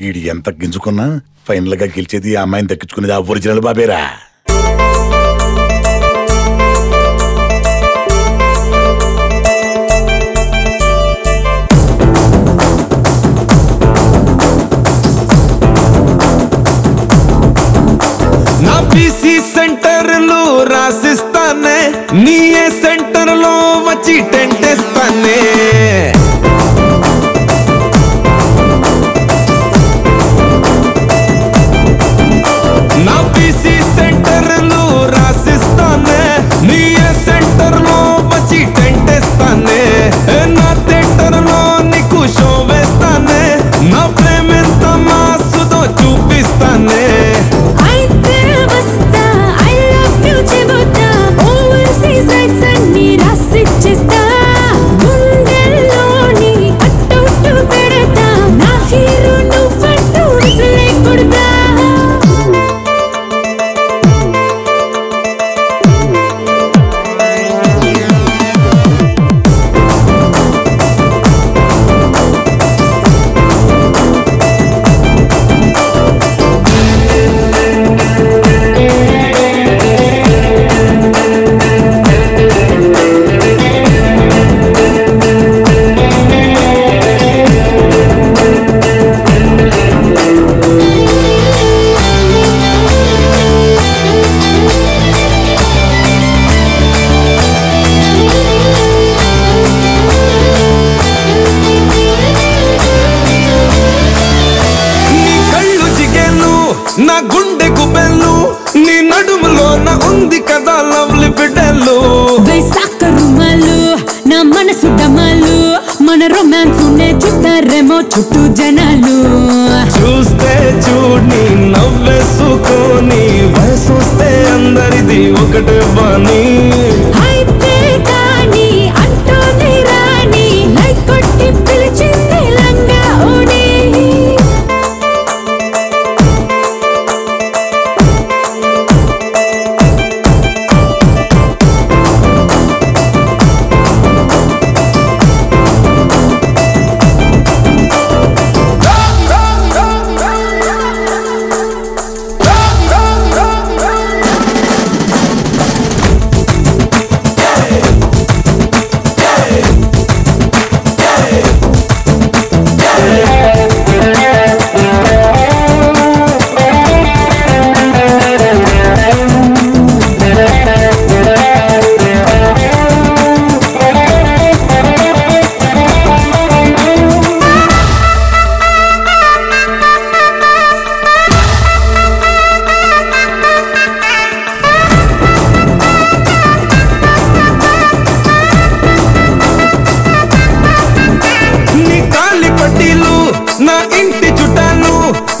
ఈడు ఎంత గింజుకున్నా ఫైనల్గా గెలిచేది ఆ అమ్మాయిని దక్కించుకునేది ఆ ఒరిజినల్ బాబేరా. నా పీసీ సెంటర్లు రాసిస్తానే నీ ఏ సెంటర్లో వచ్చి టెంట్ నా పీసీ నా గుండె గుబెల్లు నీ నడుములో నా ఉంది కదా లవ్లీ బిడ్డలు. వైశాఖ రుమాలు నా మనసు డమాలు మన రొమాన్స్ నే చూస్తారేమో చుట్టూ జనాలు. చూస్తే చూడి నవ్వేసుకొని వయసొస్తే అందరిది ఒకటే బాని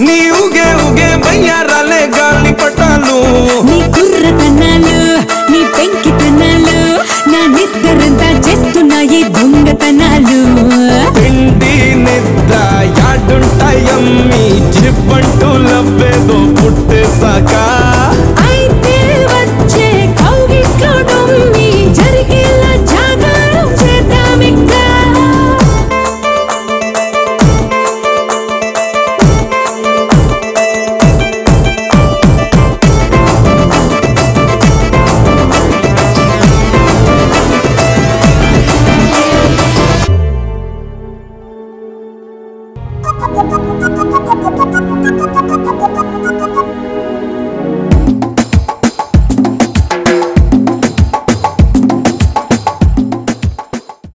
నీ ఉగే ఉగే బయ్యారాలే గాలి పట్టాలు నీ కుర్రతనాలు నీ పెంకితనాలు నా నిద్రంతా చేస్తున్నాయి దొంగతనాలు. పిండి నిద్ర యాడుంటాయమ్మి చిప్పంటూ లవ్వేదో పుట్టేశాక.